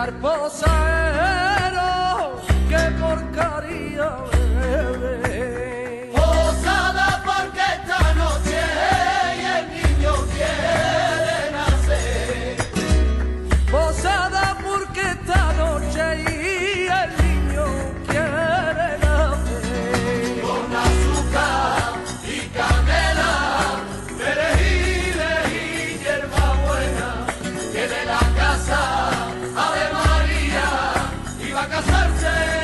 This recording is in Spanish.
arposaero, qué porcaría Sarsen.